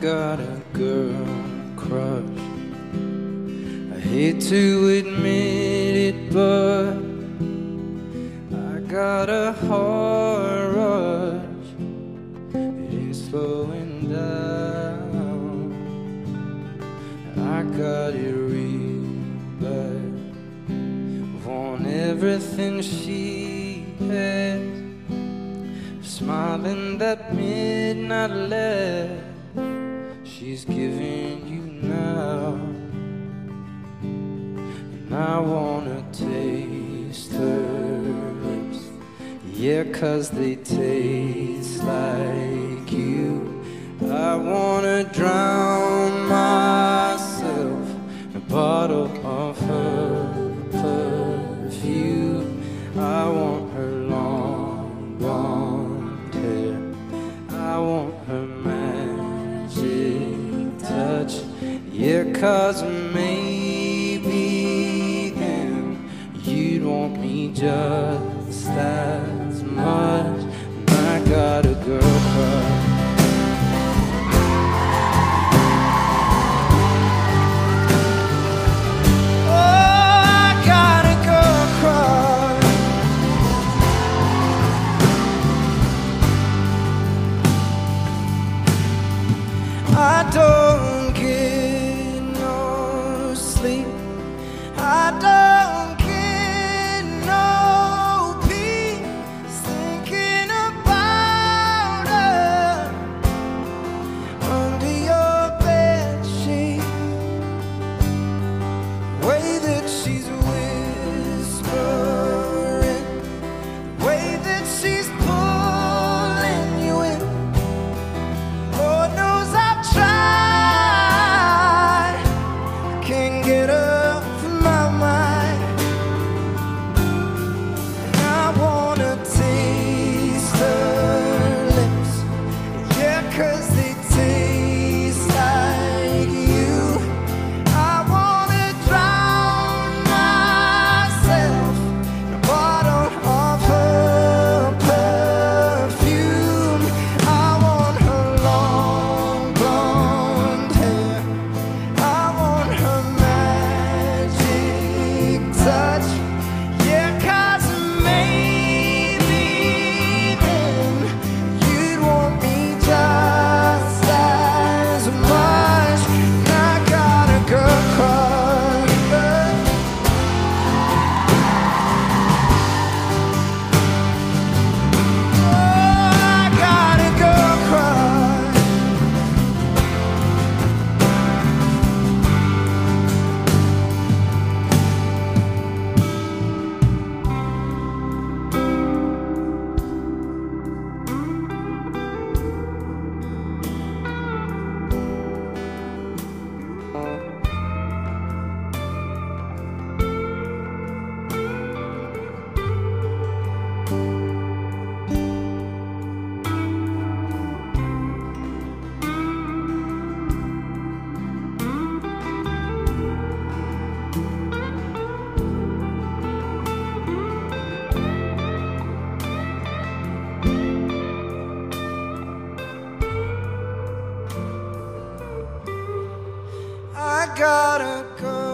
got a girl crush. I hate to admit it, but I got a heart. I got it real bad. Want everything she has. Smiling that midnight laugh she's giving you now. And I wanna taste her lips. Yeah, cause they taste like you. I wanna drown. there cause maybe then you'd want me just as much. And oh, I got a girl crush. I don't gotta go.